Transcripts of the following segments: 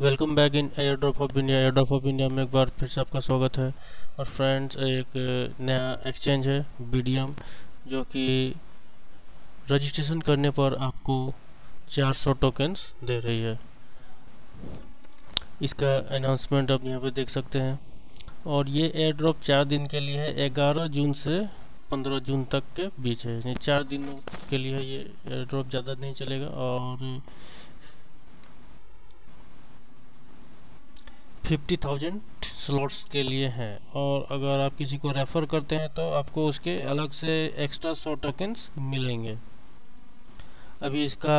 Welcome back in air drop of India air drop of India में एक बार फिर से आपका स्वागत है। और फ्रेंड्स एक नया एक्सचेंज है बीडीएम जो कि रजिस्ट्रेशन करने पर आपको 400 टोकन्स दे रही है। इसका अनाउंसमेंट आप यहाँ पे देख सकते हैं। और ये एयर ड्रॉप चार दिन के लिए है, ग्यारह जून से पंद्रह जून तक के बीच है। यानी चार दिनों के लिए ये एयर ड्रॉप ज़्यादा नहीं चलेगा। और फिफ्टी थाउज़ेंड स्लॉट्स के लिए है। और अगर आप किसी को रेफ़र करते हैं तो आपको उसके अलग से एक्स्ट्रा सौ टोकन्स मिलेंगे। अभी इसका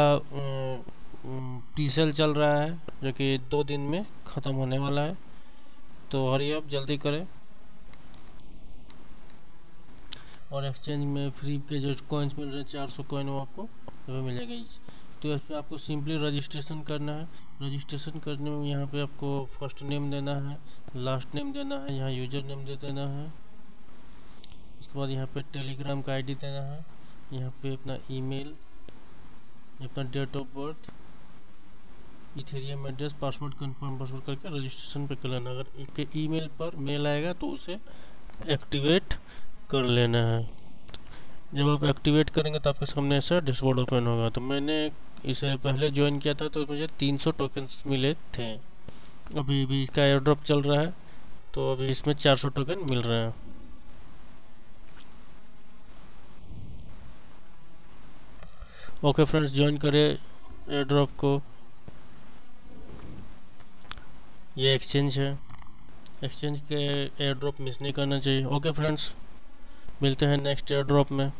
प्री सेल चल रहा है, जो कि दो दिन में ख़त्म होने वाला है। तो हरी आप जल्दी करें। और एक्सचेंज में फ्री के जो कॉइन्स मिल रहे हैं, चार सौ कॉइन वो आपको मिलेगा। तो इस पर आपको सिंपली रजिस्ट्रेशन करना है। रजिस्ट्रेशन करने में यहाँ पे आपको फ़र्स्ट नेम देना है, लास्ट नेम देना है, यहाँ यूज़र नेम दे देना है। उसके बाद यहाँ पे टेलीग्राम का आईडी देना है, यहाँ पे अपना ईमेल, अपना date of birth, Ethereum address, password confirm, password करके रजिस्ट्रेशन पे कर लेना। अगर आपके ईमेल पर मेल आएगा तो उसे एक्टिवेट कर लेना है। जब आप एक्टिवेट करेंगे तो आपके सामने ऐसा डैशबोर्ड ओपन होगा। तो मैंने इसे पहले ज्वाइन किया था तो मुझे 300 टोकन्स मिले थे। अभी भी इसका एयर ड्रॉप चल रहा है तो अभी इसमें 400 टोकन मिल रहे हैं। ओके फ्रेंड्स ज्वाइन करें एयर ड्रॉप को। ये एक्सचेंज है। एक्सचेंज के एयर ड्रॉप मिस नहीं करना चाहिए। ओके फ्रेंड्स मिलते हैं नेक्स्ट एयर ड्रॉप में।